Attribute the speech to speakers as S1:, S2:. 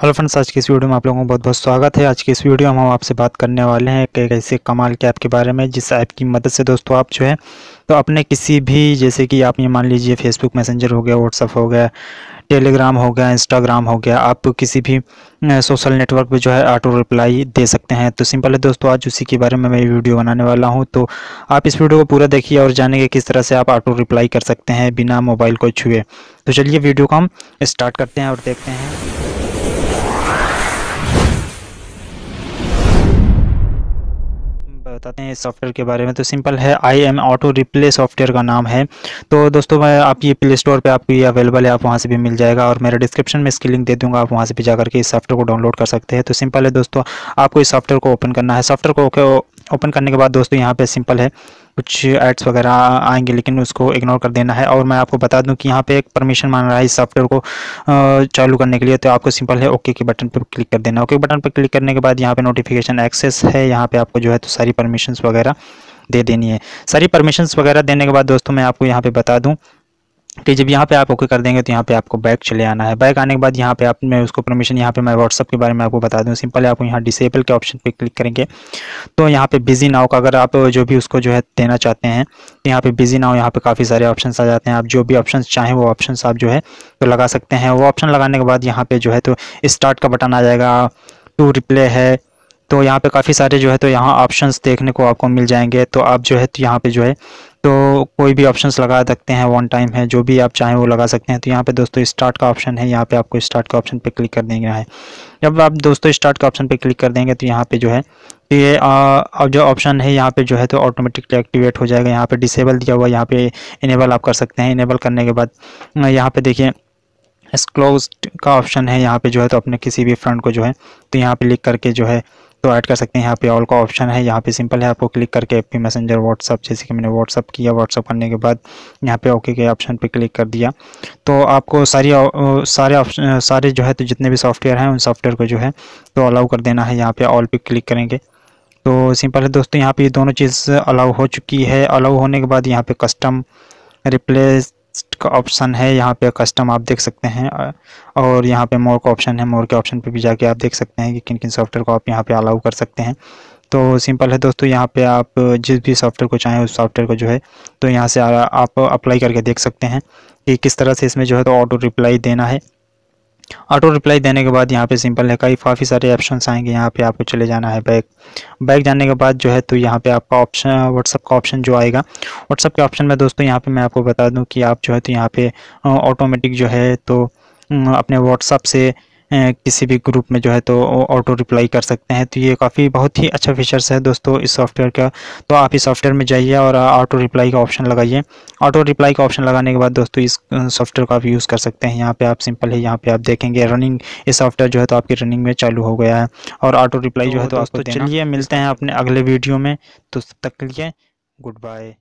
S1: Hello friends, आज की इस वीडियो में आप लोगों को बहुत बहुत स्वागत है। आज की इस वीडियो में हम आपसे बात करने वाले हैं एक ऐसे कमाल के ऐप के बारे में, जिस ऐप की मदद से दोस्तों आप जो है तो अपने किसी भी, जैसे कि आप ये मान लीजिए फेसबुक मैसेंजर हो गया व्हाट्सअप हो गया टेलीग्राम हो गया इंस्टाग्राम हो गया, आप किसी भी सोशल नेटवर्क पे जो है ऑटो रिप्लाई दे सकते हैं। तो सिंपल है दोस्तों, आज उसी के बारे में मैं वीडियो बनाने वाला हूँ। तो आप इस वीडियो को पूरा देखिए और जानेंगे किस तरह से आप ऑटो रिप्लाई कर सकते हैं बिना मोबाइल को छुए। तो चलिए वीडियो को हम स्टार्ट करते हैं और देखते हैं। बताते हैं इस सॉफ्टवेयर के बारे में। तो सिंपल है I am auto reply software का नाम है। तो दोस्तों, मैं आप ये प्ले स्टोर पर आपको ये अवेलेबल है, आप वहाँ से भी मिल जाएगा और मेरे डिस्क्रिप्शन में इसकी लिंक दे दूँगा, आप वहाँ से भी जाकर के इस सॉफ्टवेयर को डाउनलोड कर सकते हैं। तो सिंपल है दोस्तों, आपको इस सॉफ्टवेयर को ओपन करना है। सॉफ्टवेयर को ओपन करने के बाद दोस्तों यहाँ पे सिंपल है। कुछ एड्स वगैरह आएँगे, लेकिन उसको इग्नोर कर देना है। और मैं आपको बता दूँ कि यहाँ पे एक परमिशन मांग रहा है इस सॉफ्टवेयर को चालू करने के लिए। तो आपको सिंपल है ओके के बटन पर क्लिक कर देना। ओके बटन पर क्लिक करने के बाद यहाँ पे नोटिफिकेशन एक्सेस है। यहाँ पे आपको जो है तो सारी परमिशन वगैरह दे देनी है। सारी परमिशन वगैरह देने के बाद दोस्तों मैं आपको यहाँ पे बता दूँ कि जब यहाँ पे आप ओके कर देंगे तो यहाँ पे आपको बैक चले आना है बैक आने के बाद यहाँ पे आप मैं उसको परमिशन यहाँ पे मैं व्हाट्सअप के बारे में आपको बता दूँ सिंपल है आपको यहाँ डिसेबल के ऑप्शन पे क्लिक करेंगे तो यहाँ पे बिज़ी नाव का अगर आप जो भी उसको जो है देना चाहते हैं तो यहाँ पे बिज़ी नाव यहाँ पे काफ़ी सारे ऑप्शन आ जाते हैं आप जो भी ऑप्शन चाहें वो ऑप्शन आप जो है तो लगा सकते हैं वो ऑप्शन लगाने के बाद यहाँ पे जो है तो स्टार्ट का बटन आ जाएगा टू रिप्ले है तो यहाँ पे काफ़ी सारे जो है तो यहाँ ऑप्शंस देखने को आपको मिल जाएँगे तो आप जो है तो यहाँ पे जो है तो कोई भी ऑप्शंस लगा सकते हैं वन टाइम है, जो भी आप चाहें वो लगा सकते हैं। तो यहाँ पे दोस्तों स्टार्ट का ऑप्शन है, यहाँ पे आपको स्टार्ट का ऑप्शन पे क्लिक कर देना है जब आप दोस्तों स्टार्ट का ऑप्शन पे क्लिक कर देंगे तो यहाँ पे जो है तो ये अब जो ऑप्शन है, यहाँ पे जो है तो ऑटोमेटिकली एक्टिवेट हो जाएगा। यहाँ पे डिसेबल दिया हुआ, यहाँ पे इनेबल आप कर सकते हैं। इनेबल करने के बाद यहाँ पे देखिए क्लोज का ऑप्शन है। यहाँ पे जो है तो अपने किसी भी फ्रेंड को जो है तो यहाँ पे लिख करके जो है तो ऐड कर सकते हैं यहाँ पे ऑल का ऑप्शन है। यहाँ पे सिंपल है। आपको क्लिक करके एपी मैसेंजर व्हाट्सअप जैसे कि मैंने व्हाट्सअप किया व्हाट्सअप करने के बाद यहाँ पे ओके के ऑप्शन पे क्लिक कर दिया। तो आपको सारी सारे ऑप्शन सारे जो है तो जितने भी सॉफ्टवेयर हैं, उन सॉफ्टवेयर को जो है तो अलाउ कर देना है। यहाँ पे ऑल पे क्लिक करेंगे। तो सिंपल है दोस्तों, यहाँ पे दोनों चीज़ अलाउ हो चुकी है। अलाउ होने के बाद यहाँ पे कस्टम रिप्लेस का ऑप्शन है, यहाँ पे कस्टम आप देख सकते हैं और यहाँ पे मोर का ऑप्शन है मोर के ऑप्शन पे भी जाके आप देख सकते हैं कि किन किन सॉफ्टवेयर को आप यहाँ पे अलाउ कर सकते हैं। तो सिंपल है दोस्तों, यहाँ पे आप जिस भी सॉफ्टवेयर को चाहें, उस सॉफ्टवेयर को जो है तो यहाँ से आप अप्लाई करके देख सकते हैं कि किस तरह से इसमें जो है तो ऑटो रिप्लाई देना है। ऑटो रिप्लाई देने के बाद यहाँ पे सिंपल है। कई काफ़ी सारे ऑप्शन आएँगे। यहाँ पे आपको चले जाना है बैक बैक जाने के बाद जो है तो यहाँ पे आपका ऑप्शन व्हाट्सअप का ऑप्शन जो आएगा। व्हाट्सअप के ऑप्शन में दोस्तों, यहाँ पे मैं आपको बता दूँ कि आप जो है तो यहाँ पे ऑटोमेटिक जो है तो अपने व्हाट्सअप से किसी भी ग्रुप में जो है तो ऑटो रिप्लाई कर सकते हैं। तो ये काफ़ी बहुत ही अच्छा फीचर्स है दोस्तों इस सॉफ्टवेयर का। तो आप इस सॉफ्टवेयर में जाइए और ऑटो रिप्लाई का ऑप्शन लगाइए। ऑटो रिप्लाई का ऑप्शन लगाने के बाद दोस्तों इस सॉफ्टवेयर का आप यूज़ कर सकते हैं। यहाँ पे आप सिंपल है यहाँ पे आप देखेंगे रनिंग ये सॉफ्टवेयर जो है तो आपकी रनिंग में चालू हो गया है। और ऑटो रिप्लाई जो है तो, तो आपको चलिए मिलते हैं अपने अगले वीडियो में। तो तब तक के लिए गुड बाय